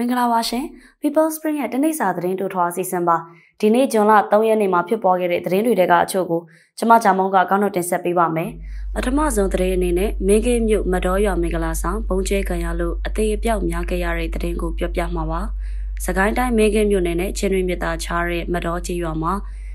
မင်္ဂလာပါရှင် People Spring ရဲ့တနေ့စာသတင်းတို့ထွားအစီအစဉ်ပါဒီနေ့ဇွန်လ3ရက်နေ့မှာဖြစ်ပေါ်ခဲ့တဲ့သတင်းတွေကအချို့ကိုကျမဂျာမုံကကောင်းတော့တင်ဆက်ပေးပါမယ်ပထမဆုံးသတင်းအနေနဲ့မင်းကင်းမြို့မတော်ရွာမင်္ဂလာဆောင်ဘုံကျဲခံရလို့အသေးအပြောက်များခဲ့ရတဲ့သတင်းကိုပြောပြမှာပါစကိုင်းတိုင်းမင်းကင်းမြို့နယ်နဲ့ချင်းတွင်မြစ်သားချားတဲ့မတော်ကြီးရွာမှာ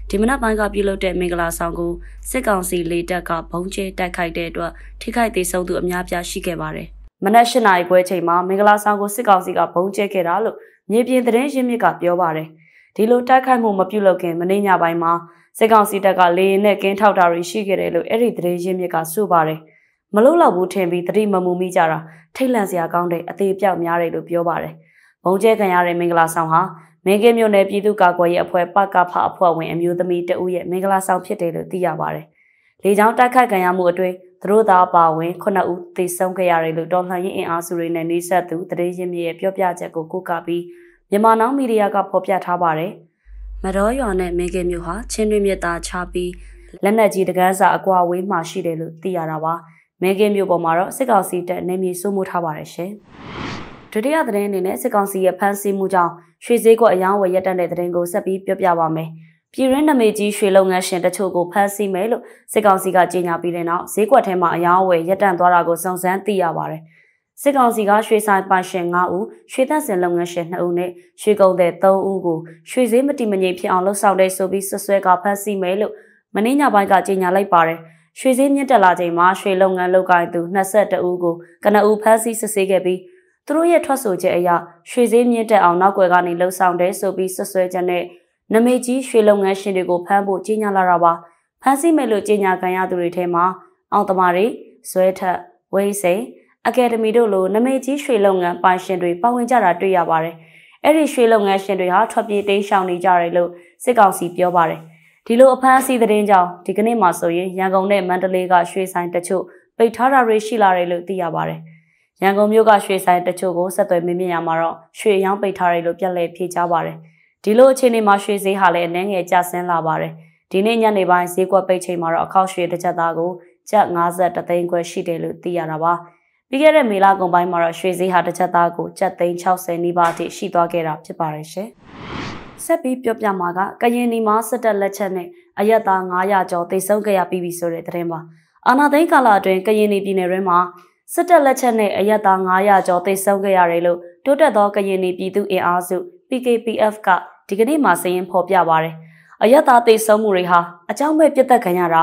ဒီမနက်ပိုင်းကပြုလုပ်တဲ့မင်္ဂလာဆောင်ကိုစစ်ကောင်စီလေတပ်ကဘုံကျဲတိုက်ခိုက်တဲ့အတွက်ထိခိုက်သေးဆုံးသူအများပြားရှိခဲ့ပါတယ် မနက်၈နာရီခွဲချိန်မှာမင်္ဂလာဆောင်ကိုစစ်ကောင်စီကဘုံကျဲခဲ့တာလို့မြေပြင်သတင်းရင်းမြစ်ကပြောပါတယ်။ဒီလိုတိုက်ခိုက်မှုမပြုလုပ်ခင်မနေ့ညပိုင်းမှာစစ်ကောင်စီတပ်ကလေရင်နဲ့ကင်းထောက်တာတွေရှိခဲ့တယ်လို့အဲ့ဒီသတင်းရင်းမြစ်ကဆိုပါတယ်။မလို့တော့ဘူးထင်ပြီးတတိမမူမိကြတာထိတ်လန့်စရာကောင်းတဲ့အသေးပြောက်များတယ်လို့ပြောပါတယ်။ဘုံကျဲခံရတဲ့မင်္ဂလာဆောင်ဟာမင်းကင်းမြို့နယ်ပြည်သူ့ကာကွယ်ရေးအဖွဲ့ပကဖအဖွဲ့ဝင်အမျိုးသမီးတဦးရဲ့မင်္ဂလာဆောင်ဖြစ်တယ်လို့သိရပါတယ်။လေကြောင်းတိုက်ခိုက်ခံရမှုအတွင်း သူတို့သားပါဝင်9ဦးသေဆုံးခဲ့ရတယ်လို့တော်လှန်ရေးအင်အားစုတွေနဲ့နှိစက်သူတရေရင်မြေရဲ့ပြောပြချက်ကိုကိုးကားပြီးမြန်မာနောင်မီဒီယာကဖော်ပြထားပါတယ်။မတော်ရွာနဲ့မင်းကင်းမြို့ဟာချင်းတွင်းမြစ်သားချပြီးလက်နက်ကြီးတကန်းစာအကွာဝေးမှရှိတယ်လို့သိရတာပါ။မင်းကင်းမြို့ပေါ်မှာတော့စစ်ကောင်စီတပ်နေမြေစိုးမိုးထားပါတယ်ရှင်။ဒုတိယသတင်းအနေနဲ့စစ်ကောင်စီရဲ့ဖမ်းဆီးမှုကြောင့်ရွှေဈေးကွက်အယောင်းဝယ်ရပ်တန့်တဲ့သတင်းကိုဆက်ပြီးပြောပြပါမယ်။ ပြည်ရင်းနမေကြီးရွှေလုပ်ငန်းရှင်တချို့ကိုဖမ်းဆီးမယ်လို့စစ်ကောင်စီကကြေညာပြီးတဲ့နောက်ဈေးကွက်ထဲမှာအယောင်းအဝယ်ရပ်တန့်သွားတာကိုစုံစမ်းသိရပါတယ်။စစ်ကောင်စီကရွှေဆိုင်ပိုင်ရှင်9ဦးရွှေသက်စင်လုပ်ငန်းရှင်2ဦးနဲ့ရွှေကုန်တဲ့3ဦးကိုရွှေဈေးမတိမငြိမ်ဖြစ်အောင်လှုပ်ဆောင်တဲ့ဆိုပြီးဆွဆွဲကဖမ်းဆီးမယ်လို့မင်းညပိုင်းကကြေညာလိုက်ပါတယ်။ရွှေဈေးမြင့်တက်လာချိန်မှာရွှေလုပ်ငန်းလုပ်ကိုင်သူ22ဦးကိုကနဦးဖမ်းဆီးစစ်ဆေးခဲ့ပြီးသူတို့ရဲ့ထွက်ဆိုချက်အရရွှေဈေးမြင့်တက်အောင်နောက်ွယ်ကနေလှုပ်ဆောင်တဲ့ဆိုပြီးဆွဆွဲချက်နဲ့ နမိတ်ကြီးရွှေလုပ်ငန်းရှင်တွေကိုဖမ်းဖို့ကြီးညာလာတာပါဖမ်းဆီးမယ်လို့ကြီးညာခံရသူတွေထဲမှာအောင်သမားတွေဇွဲထက်ဝိစိန်အကယ်ဒမီတို့လိုနမိတ်ကြီးရွှေလုပ်ငန်းပိုင်ရှင်တွေပါဝင်ကြတာတွေ့ရပါတယ်အဲ့ဒီရွှေလုပ်ငန်းရှင်တွေဟာထွက်ပြေးတိမ်းရှောင်နေကြတယ်လို့စစ်ကောင်စီပြောပါတယ်ဒီလိုအဖမ်းအဆီးသတင်းကြောင့်ဒီကနေ့မှဆိုရင်ရန်ကုန်နဲ့မန္တလေးကရွှေဆိုင်တချို့ပိတ်ထားတာတွေရှိလာတယ်လို့သိရပါတယ်ရန်ကုန်မြို့ကရွှေဆိုင်တချို့ကိုဆက်သွယ်မေးမြန်းရမှာတော့ရွှေရောင်းပိတ်ထားတယ်လို့ပြက်လဲဖြေကြားပါတယ်။ ဒီလိုအခြေအနေမှာရွှေဈေးဟာလည်းအနှဲငယ်ကျဆင်းလာပါတယ်ဒီနေ့ညနေပိုင်းဈေးကွက်ပိတ်ချိန်မှာတော့အခောက်ရွှေတစ်ချက်သားကိုကျပ်50သိန်းခွဲရှိတယ်လို့သိရတာပါပြီးခဲ့တဲ့မေလကုန်ပိုင်းမှာတော့ရွှေဈေးဟာတစ်ချက်သားကိုကျပ်သိန်း60နီးပါးအထိရှိသွားခဲ့တာဖြစ်ပါတယ်ရှင်ဆက်ပြီးပြောပြမှာကကရင်နီမှာစစ်တပ်လက်ချက်နဲ့အရက်သား900ကျော်တိတ်ဆုံးခဲ့ရပြီးပြီဆိုတဲ့သတင်းပါအာနာသိန်းကာလအတွင်းကရင်နီပြည်နယ်တွင်းမှာစစ်တပ်လက်ချက်နဲ့အရက်သား900ကျော်တိတ်ဆုံးခဲ့ရတယ်လို့တိုးတက်သောကရင်နီပြည်သူအင်အားစု PKPF က ဒီကနေ့မှစရင်ဖော်ပြပါရတယ်။အယက်သားသိဆုံးမှုတွေဟာအကြောင်းမဲ့ပြတ်သက်ခံရတာ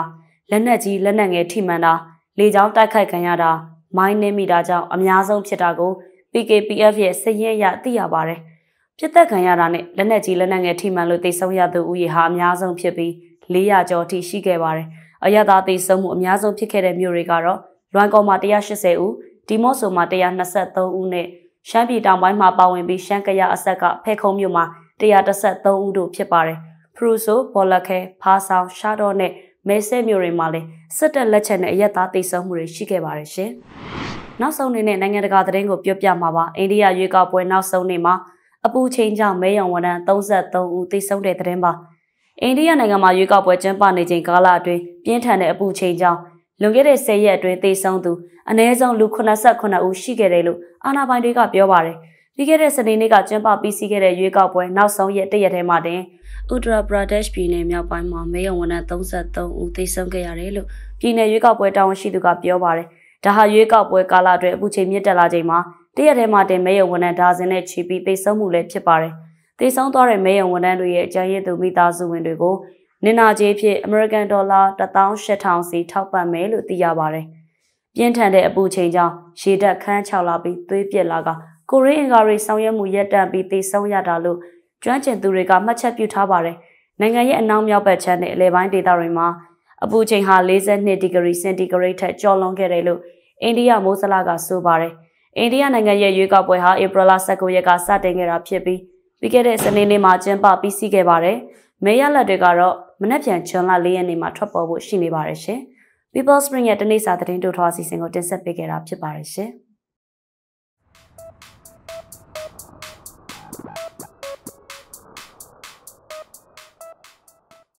လက်နက်ကြီးလက်နက်ငယ်ထိမှန်တာလေကြောင်းတိုက်ခိုက်ခံရတာမိုင်းနှင်းမိတာကြောင့်အများဆုံးဖြစ်တာကို PKPF ရဲ့စရင်ရသိရပါတယ်။ပြတ်သက်ခံရတာနဲ့လက်နက်ကြီးလက်နက်ငယ်ထိမှန်လို့သိဆုံးရသူဦးရေဟာအများဆုံးဖြစ်ပြီး400ကျော်ထိရှိခဲ့ပါတယ်။အယက်သားသိဆုံးမှုအများဆုံးဖြစ်ခဲ့တဲ့မြို့တွေကတော့လွိုင်ကော်မှာ180ဦးဒီမော့ဆိုမှာ123ဦးနဲ့ရှမ်းပြည်တောင်ပိုင်းမှာပါဝင်ပြီးရှမ်းကရအဆက်ကဖဲခုံမြို့မှာ 133ဦးတို့ဖြစ်ပါတယ်။ဖရူဆိုဘောလခဲဖားဆောင်ရှားတော့နဲ့မဲဆဲမြို့တွေမှာလည်းစစ်တပ်လက်ချက်နဲ့အရက်သားတိတ်ဆုံမှုတွေရှိခဲ့ပါတယ်ရှင်။နောက်ဆုံးအနေနဲ့နိုင်ငံတကာသတင်းကိုပြောပြမှာပါ။အိန္ဒိယရွေးကောက်ပွဲနောက်ဆုံးနေ့မှာအပူချိန်ကြောင့်မဲရုံဝန်ထမ်း33ဦးတိတ်ဆုံတဲ့သတင်းပါ။အိန္ဒိယနိုင်ငံမှာရွေးကောက်ပွဲကျင်းပနေချိန်ကာလအတွင်းပြင်းထန်တဲ့အပူချိန်ကြောင့်လွန်ခဲ့တဲ့10ရက်အတွင်းသေဆုံးသူအနည်းဆုံးလူ89ဦးရှိခဲ့တယ်လို့အာဏာပိုင်တွေကပြောပါတယ်။ ပြီးခဲ့တဲ့စနေနေ့ကကျင်းပပြီးစီးခဲ့တဲ့ရွေးကောက်ပွဲနောက်ဆုံးရက်တရက်ထဲမှာတင် Uttar Pradesh ပြည်နယ်မြောက်ပိုင်းမှာမဲရုံဝန်ထမ်း33ဦးသေဆုံးခဲ့ရတယ်လို့ပြည်နယ်ရွေးကောက်ပွဲတာဝန်ရှိသူကပြောပါတယ်။ဒါဟာရွေးကောက်ပွဲကာလအတွင်းအပူချိန်မြင့်တက်လာချိန်မှာတရက်ထဲမှာတင်မဲရုံဝန်ထမ်းဒါဇင်နဲ့ချီပြီးသေဆုံးမှုလည်းဖြစ်ပါတယ်။သေဆုံးသွားတဲ့မဲရုံဝန်ထမ်းတွေရဲ့အကြမ်းရည်သူမိသားစုဝင်တွေကိုနင်နာကြေးဖြင့် American Dollar 18000စီထောက်ပံ့မယ်လို့သိရပါတယ်။ပြင်းထန်တဲ့အပူချိန်ကြောင့်ရေဓာတ်ခန်းချလာပြီးသွေးပြက်လာကကိုရီးအင်္ဂါတွေဆောင်ရွက်မှုရပ်တန့်ပြီးတည်ဆုံရတာလို့ကျွမ်းကျင်သူတွေကမှတ်ချက်ပြုထားပါတယ်။နိုင်ငံရဲ့အနောက်မြောက်ဘက်ခြမ်းနဲ့အလဲပိုင်းဒေသတွေမှာအပူချိန်ဟာ42ဒီဂရီစင်တီဂရိတ်ထက်ကျော်လွန်ခဲ့တယ်လို့အိန္ဒိယမိုးစလကဆိုပါတယ်။အိန္ဒိယနိုင်ငံရဲ့ရွေးကောက်ပွဲဟာဧပြီလ19ရက်ကစတင်ခဲ့တာဖြစ်ပြီးပြီးခဲ့တဲ့စနေနေ့မှာကျင်းပပြီးစီးခဲ့ပါတယ်။မဲရလက်တွေကတော့မနက်ဖြန်ဂျွန်လ4ရက်နေ့မှာထွက်ပေါ်ဖို့ရှိနေပါတယ်ရှင်။ People Spring ရဲ့တနေ့စာသတင်းတို့ထွားအစီအစဉ်ကိုတင်ဆက်ပေးခဲ့တာဖြစ်ပါတယ်ရှင်။